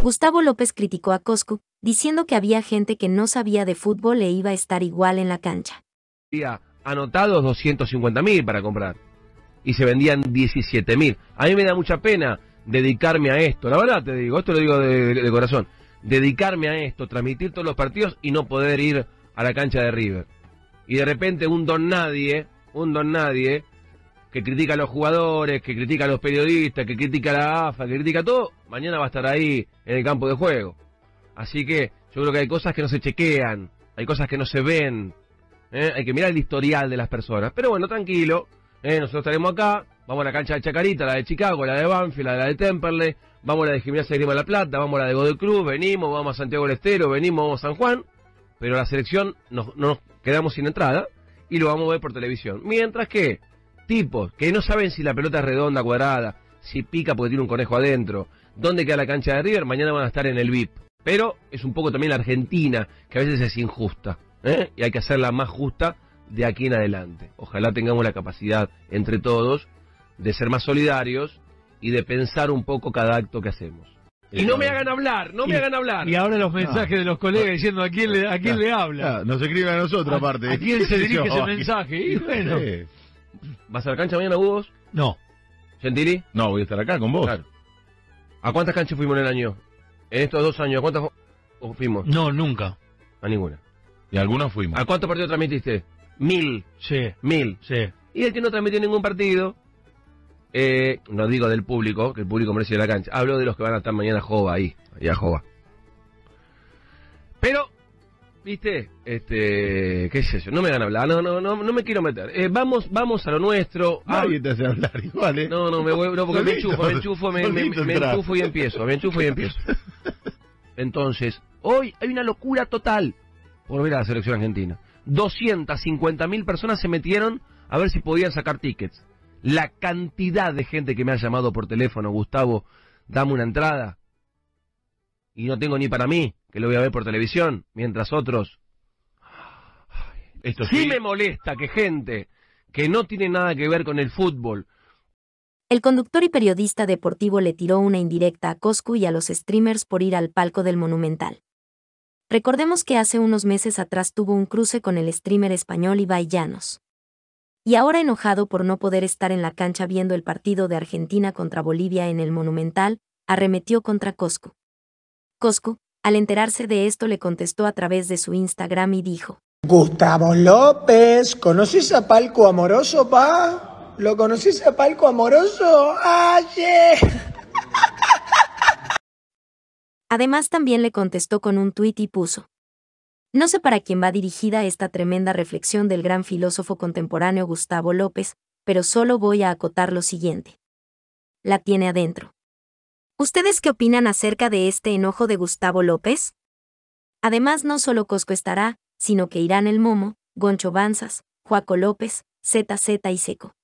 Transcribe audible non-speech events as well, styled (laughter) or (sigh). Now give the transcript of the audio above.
Gustavo López criticó a Coscu, diciendo que había gente que no sabía de fútbol e iba a estar igual en la cancha. Anotados 250 mil para comprar y se vendían 17 mil. A mí me da mucha pena dedicarme a esto, la verdad te digo, esto lo digo de corazón, dedicarme a esto, transmitir todos los partidos y no poder ir a la cancha de River. Y de repente un don nadie, un don nadie, que critica a los jugadores, que critica a los periodistas, que critica a la AFA, que critica todo, mañana va a estar ahí en el campo de juego. Así que yo creo que hay cosas que no se chequean, hay cosas que no se ven, ¿eh? hay que mirar el historial de las personas. Pero bueno, tranquilo, ¿eh? nosotros estaremos acá, vamos a la cancha de Chacarita, la de Chicago, la de Banfield, la de Temperley, vamos a la de Gimnasia de Grima La Plata, vamos a la de Godoy Cruz, venimos, vamos a Santiago del Estero, venimos, vamos a San Juan, pero la selección nos, nos quedamos sin entrada y lo vamos a ver por televisión. Mientras que tipos que no saben si la pelota es redonda, cuadrada, si pica porque tiene un conejo adentro, dónde queda la cancha de River, mañana van a estar en el VIP. Pero es un poco también la Argentina, que a veces es injusta, ¿eh? y hay que hacerla más justa de aquí en adelante. Ojalá tengamos la capacidad entre todos de ser más solidarios y de pensar un poco cada acto que hacemos. Y no me hagan hablar, no me hagan hablar. Y ahora los mensajes de los colegas diciendo a quién le, a quién le habla. nos escriben a nosotros, aparte. ¿A quién se (laughs) dirige ese mensaje? Y bueno. ¿Vas a la cancha mañana, Hugo? No. ¿Gentili? No, voy a estar acá con vos. Claro. ¿A cuántas canchas fuimos en el año? En estos dos años, ¿a cuántas fu- fuimos? No, nunca. A ninguna. Y algunos fuimos. ¿A cuántos partidos transmitiste? Mil. Sí, Mil. sí. Y el que no transmitió ningún partido, eh, no digo del público, que el público merece ir a la cancha, hablo de los que van a estar mañana Jova ahí, allá Jova. Pero, viste, este, qué sé yo, no me van a hablar, no, no, no, no me quiero meter. Eh, vamos, vamos a lo nuestro. Ah, Nadie te hace hablar igual, ¿eh? no, no, me voy, no, porque me enchufo, me enchufo, me, me- me enchufo y empiezo, me enchufo y empiezo. (laughs) Entonces, hoy hay una locura total por ver a la selección argentina. 250 mil personas se metieron a ver si podían sacar tickets. La cantidad de gente que me ha llamado por teléfono, Gustavo, dame una entrada. Y no tengo ni para mí, que lo voy a ver por televisión, mientras otros... Esto Sí me molesta que gente que no tiene nada que ver con el fútbol, El conductor y periodista deportivo le tiró una indirecta a Coscu y a los streamers por ir al palco del Monumental. Recordemos que hace unos meses atrás tuvo un cruce con el streamer español Ibai Llanos. Y ahora enojado por no poder estar en la cancha viendo el partido de Argentina contra Bolivia en el Monumental, arremetió contra Coscu. Coscu, al enterarse de esto, le contestó a través de su Instagram y dijo: Gustavo López, ¿conoces a Palco Amoroso, pa? ¿Lo conoces a Palco Amoroso? ¡Ayer! (laughs) Además también le contestó con un tuit y puso. No sé para quién va dirigida esta tremenda reflexión del gran filósofo contemporáneo Gustavo López, pero solo voy a acotar lo siguiente. La tiene adentro. ¿Ustedes qué opinan acerca de este enojo de Gustavo López? Además, no solo Cosco estará, sino que irán el Momo, Goncho Banzas, Juaco López, ZZ y Seco.